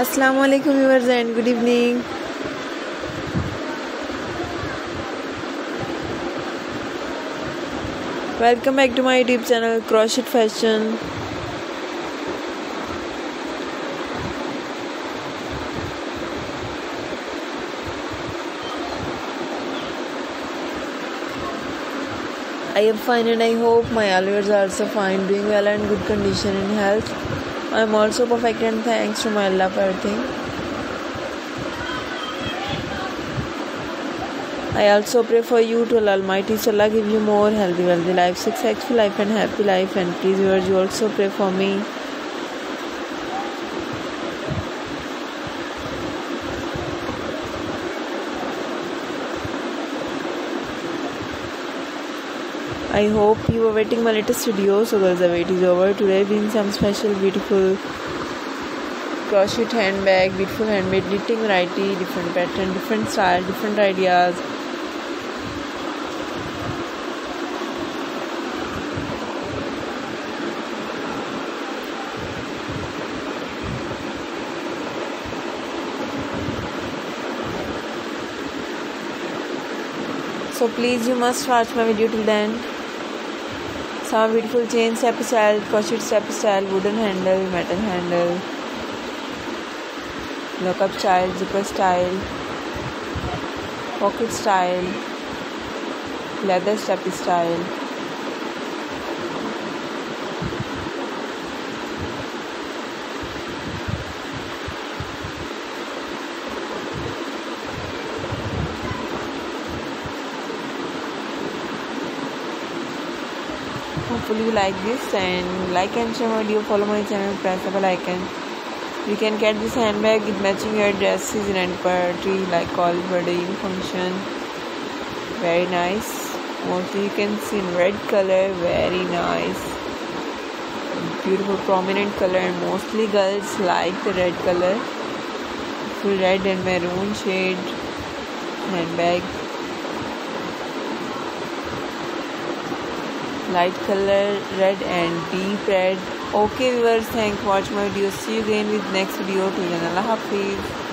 Assalamu alaikum viewers and good evening. Welcome back to my YouTube channel Crochet Fashion. I am fine and I hope my followers are also fine, doing well and good condition and health. I am also perfect and thanks to my Allah for everything. I also pray for you to Allah Almighty so Allah give you more healthy, wealthy life, successful life and happy life and please viewers you also pray for me. I hope you are waiting my latest video. So girls, the wait is over. Today being some special beautiful crochet handbag, beautiful handmade knitting variety, different pattern, different style, different ideas. So please you must watch my video till the end. Some beautiful chain step style, crochet step style, wooden handle, metal handle, lockup style, zipper style, pocket style, leather step style. Hopefully you like this and like and share my video follow my channel press the bell icon. You can get this handbag with matching your dresses in any party like college birthday function. Very nice. Mostly you can see in red color very nice. Beautiful prominent color and mostly girls like the red color. Full red and maroon shade. Handbag light color red and deep red. Okay viewers thank watch my video. See you again with next video. Till then allah hafiz